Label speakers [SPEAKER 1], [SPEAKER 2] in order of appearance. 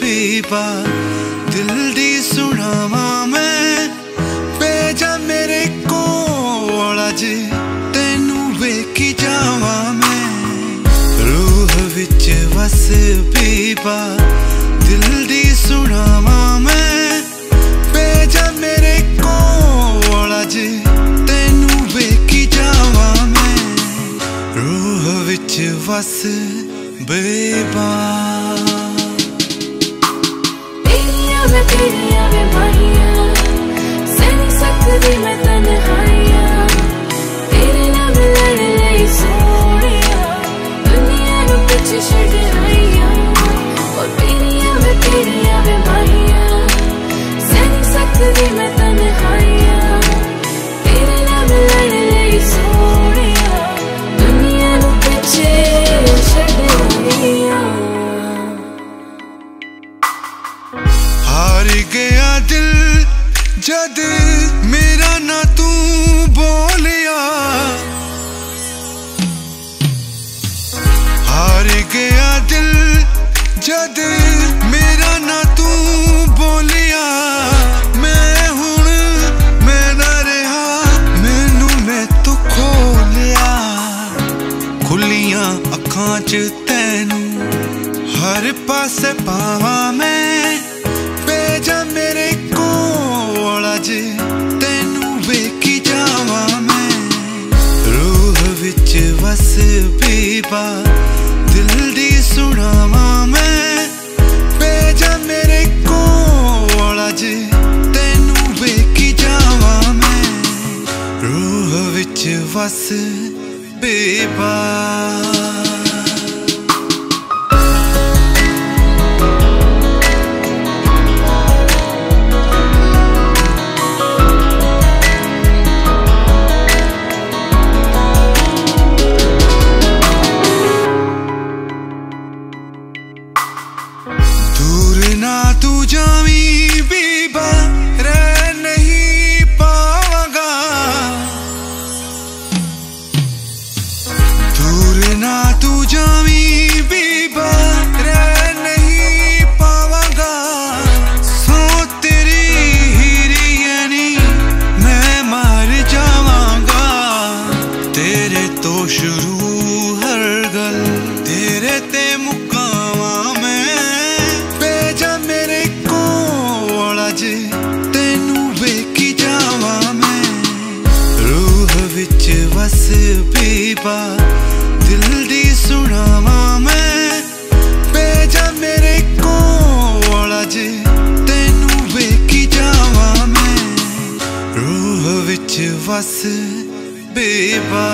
[SPEAKER 1] ਪੀਪਾ ਦਿਲ ਦੀ ਸੁਣਾਵਾਂ ਮੈਂ। ਬੇਜਾ ਮੇਰੇ ਕੋਲ ਅੱਜ, ਤੈਨੂੰ ਵੇਖੀ ਜਾਵਾਂ ਮੈਂ। ਰੂਹ ਵਿੱਚ ਵਸ ਪੀਪਾ ਦਿਲ ਦੀ ਸੁਣਾਵਾਂ ਮੈਂ। ਬੇਜਾ ਮੇਰੇ ਕੋਲ ਅੱਜ, ਤੈਨੂੰ ਵੇਖੀ ਜਾਵਾਂ ਮੈਂ। ਰੂਹ ਵਿੱਚ ਵਸ ਬੇਬਾ। see ਦਿਲ ਜਦ ਮੇਰਾ ਨਾ ਤੂੰ ਬੋਲਿਆ ਹਾਰ ਗਿਆ ਦਿਲ ਜਦ ਮੇਰਾ ਨਾ ਤੂੰ ਬੋਲਿਆ ਮੈਂ ਹੁਣ ਮੈਂ ਨਾ ਰਿਹਾ ਮੈਨੂੰ ਮੈਂ ਤੂੰ ਖੋਲਿਆ ਖੁੱਲੀਆਂ ਅੱਖਾਂ 'ਚ ਤੈਨੂੰ ਹਰ ਪਾਸੇ ਪਾਵਾਂ ਮੈਂ ਪੀਪਾ ਦਿਲ ਦੀ ਸੁਣਾਵਾਂ ਮੈਂ। ਭੇਜਾ ਮੇਰੇ ਕੋਲ ਅੱਜ, ਤੈਨੂੰ ਵੇਖੀ ਜਾਵਾਂ ਮੈਂ। ਰੂਹ ਵਿੱਚ ਵਸ, ਬੇਬਾ। ਤੇ ਮੁਕਾਵਾਂ ਮੈਂ। ਭੇਜਾ ਮੇਰੇ ਕੋਲ ਅੱਜ, ਤੈਨੂੰ ਵੇਖੀ ਜਾਵਾਂ ਮੈਂ। ਰੂਹ ਵਿੱਚ ਵਸ ਪੀਪਾ ਦਿਲ ਦੀ ਸੁਣਾਵਾਂ ਮੈਂ। ਭੇਜਾ ਮੇਰੇ ਕੋਲ ਅੱਜ, ਤੈਨੂੰ ਵੇਖੀ ਜਾਵਾਂ ਮੈਂ। ਰੂਹ ਵਿੱਚ ਵਸ ਬੇਬਾ।